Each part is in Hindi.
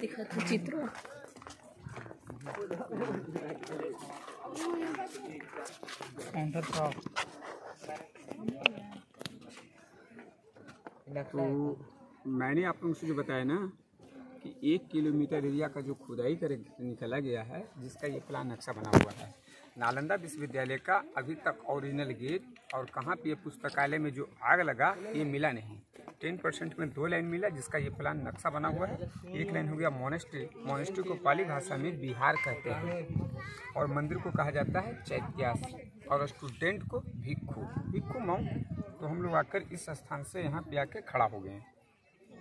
देखिए चित्र तो मैंने आप लोगों से जो बताया ना, कि एक किलोमीटर एरिया का जो खुदाई कर निकला गया है, जिसका ये प्लान नक्शा बना हुआ है। नालंदा विश्वविद्यालय का अभी तक ओरिजिनल गेट और कहाँ पे पुस्तकालय में जो आग लगा, ये मिला नहीं। टेन परसेंट में दो लाइन मिला, जिसका ये प्लान नक्शा बना हुआ है। एक लाइन हो गया मोनेस्ट्री मोनेस्ट्री को पाली भाषा में बिहार कहते हैं। और मंदिर को कहा जाता है चैत्यास। और स्टूडेंट को भिक्खू। भिक्खू माउंट तो हम लोग आकर इस स्थान से यहाँ पे आके खड़ा हो गए हैं।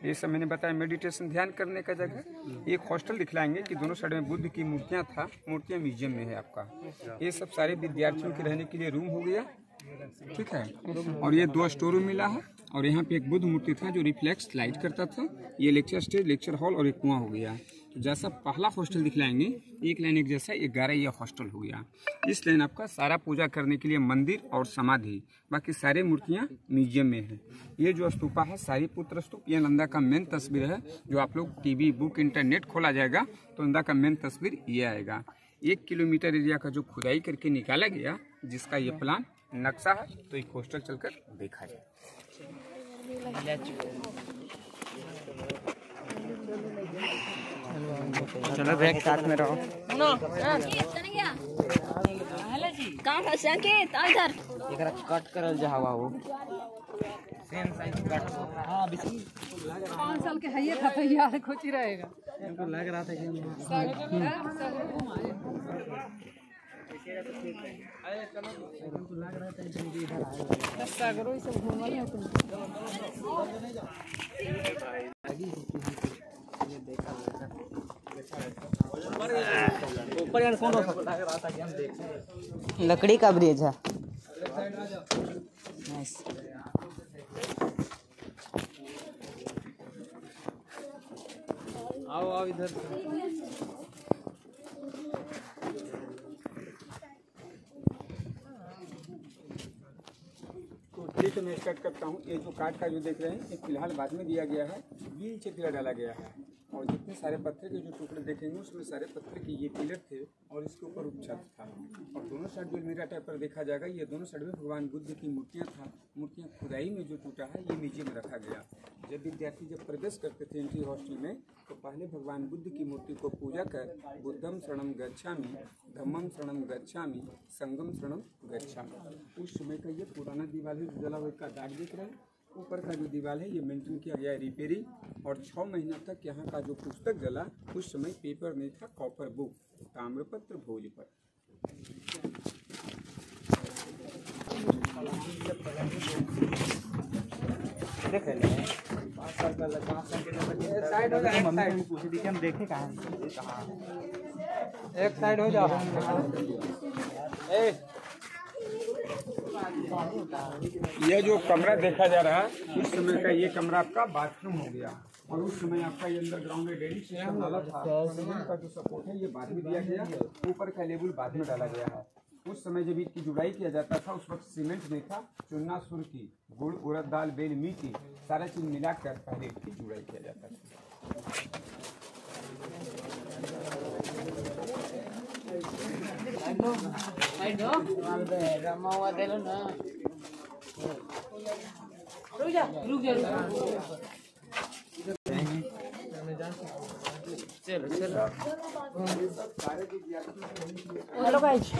ये सब मैंने बताया मेडिटेशन ध्यान करने का जगह। एक हॉस्टल दिखलाएँगे कि दोनों साइड में बुद्ध की मूर्तियाँ था। मूर्तियाँ म्यूज़ियम में है आपका। ये सब सारे विद्यार्थियों के रहने के लिए रूम हो गया। ठीक है? और ये दो स्टोर रूम मिला है और यहाँ पे एक बुद्ध मूर्ति था जो रिफ्लेक्स लाइट करता था। ये लेक्चर स्टेज लेक्चर हॉल और एक कुआँ हो गया। तो जैसा पहला हॉस्टल दिखलाएँगे, एक लाइन एक जैसा ग्यारह यह हॉस्टल हो गया। इस लाइन आपका सारा पूजा करने के लिए मंदिर और समाधि, बाकी सारे मूर्तियाँ म्यूज़ियम में है। ये जो स्तूपा है, सारी पुत्र स्तूप, ये नंदा का मेन तस्वीर है, जो आप लोग टीवी बुक इंटरनेट खोला जाएगा तो नंदा का मेन तस्वीर ये आएगा। एक किलोमीटर एरिया का जो खुदाई करके निकाला गया, जिसका ये प्लान नक्शा है तो एक हॉस्टल चलकर देखा जाए। चलो बैग साथ में रहो। कहाँ फंसा के इधर एकरा कट करल जा हवा वो। सेम साइज़ कट हाँ बिस्की साल के है था यार खोची रहेगा। इनको लग रहा था कि ऊपर कौन लकड़ी का ब्रिज है। आओ आओ इधर ठीक मैं स्टार्ट करता हूँ। ये जो काट का जो देख रहे हैं, ये फ़िलहाल बाद में दिया गया है। बीच से डाला गया है। और जितने सारे पत्थर के जो टुकड़े देखेंगे, उसमें सारे पत्थर के ये पिलर थे और इसके ऊपर उपछत था। और दोनों साइड जो मेरा टाइप पर देखा जाएगा, ये दोनों साइड में भगवान बुद्ध की मूर्तियाँ था। मूर्तियाँ खुदाई में जो टूटा है, ये म्यूज़ियम रखा गया। जब विद्यार्थी जब प्रवेश करते थे एंट्री हॉस्टल में तो पहले भगवान बुद्ध की मूर्ति को पूजा कर, बुद्धम शरणम गच्छामि, धम्मम शरणम गच्छामि, संगम शरणम गच्छामि। उस समय का ये पुराना जो जला हुआ का दाग दिख रहा है। ऊपर का जो दीवार है ये मेंटेन किया गया है रिपेयरिंग और छः महीना तक यहाँ का जो पुस्तक जला उस समय पेपर नहीं था कॉपर बुक ताम्रपत्र भोजपत्र देख हो। कि हम देखे कहाँ एक साइड हो जाओ। ए ये जो कमरा देखा जा रहा है उस समय का ये कमरा आपका बाथरूम हो गया। और उस समय आपका ये अंडरग्राउंड ड्रेनेज था। सीमेंट का जो सपोर्ट है ये बाद में दिया गया। ऊपर का लेवल बाद में डाला गया है। उस समय जब इसकी जुड़ाई किया जाता था उस वक्त सीमेंट नहीं था चुना सुर की गुड़ उड़द दाल बेल मीठी सारा चीज़ मिलाकर पहले इसकी जुड़ाई किया जाता था रमा हुआ दे लो ना रुक जा रुक जा चलो चलो। Hello guys